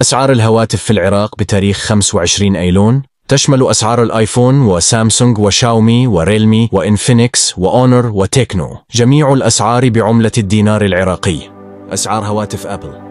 أسعار الهواتف في العراق بتاريخ 25 أيلول تشمل أسعار الآيفون وسامسونج وشاومي وريلمي وإنفينكس وأونر وتكنو. جميع الأسعار بعملة الدينار العراقي. أسعار هواتف أبل.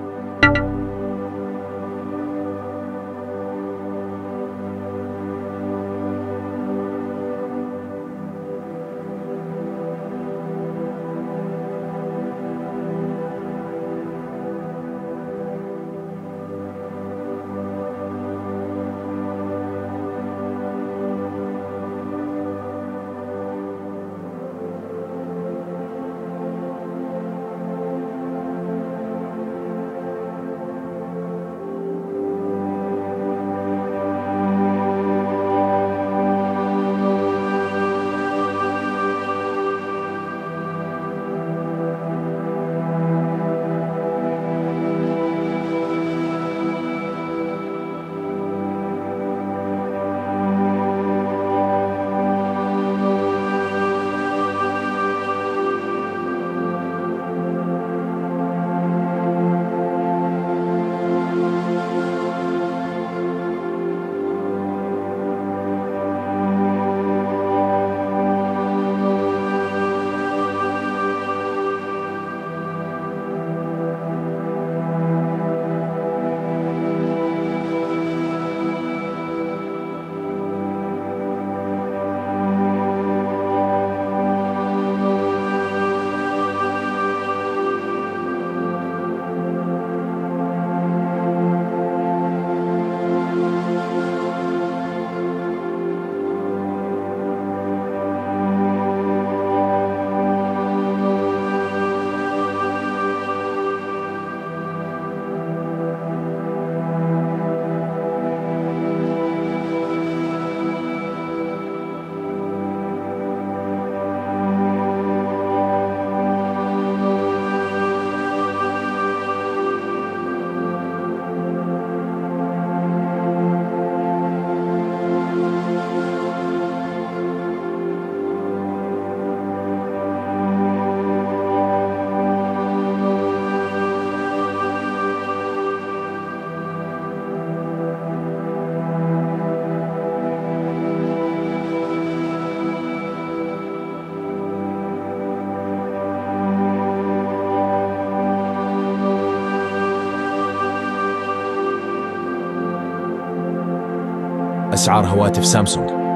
أسعار هواتف سامسونج.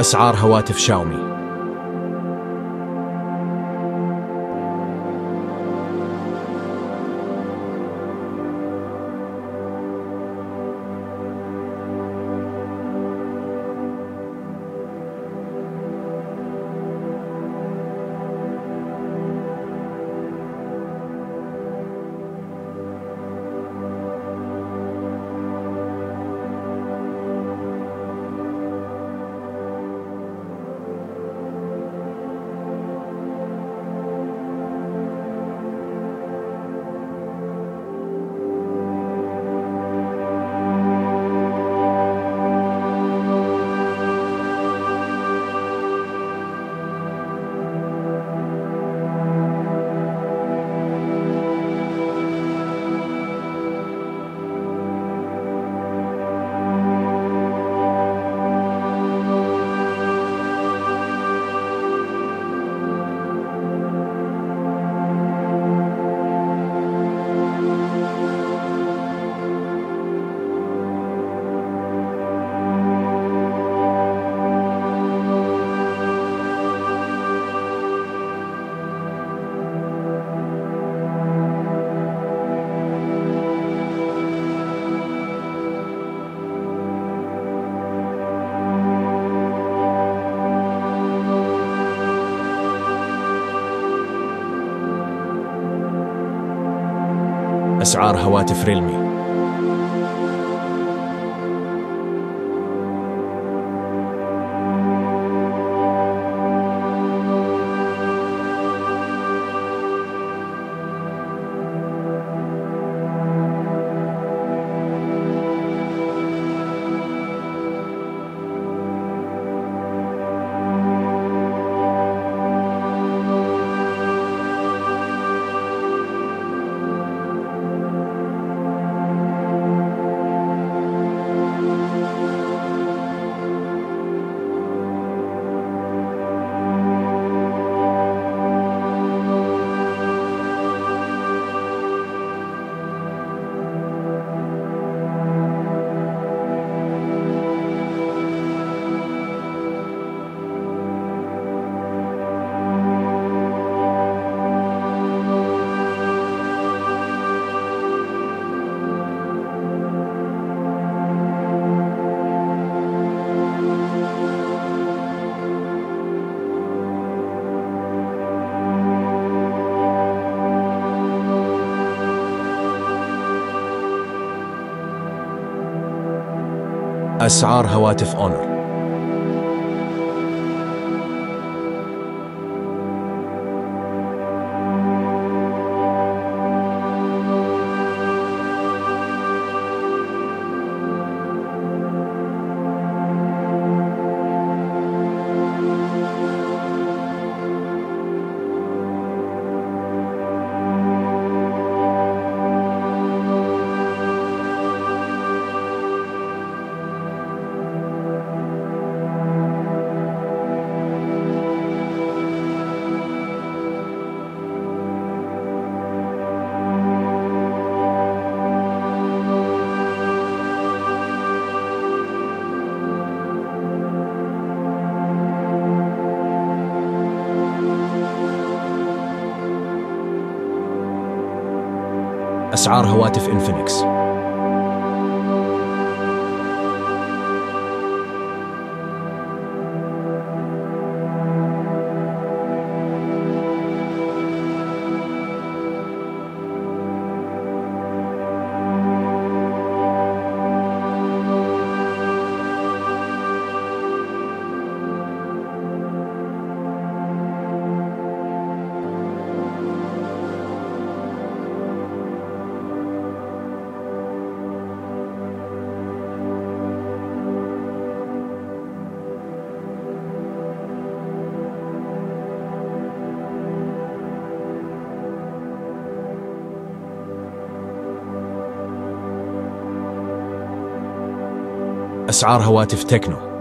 أسعار هواتف شاومي. أسعار هواتف ريلمي. أسعار هواتف أونر. أسعار هواتف إنفينكس. أسعار هواتف تكنو.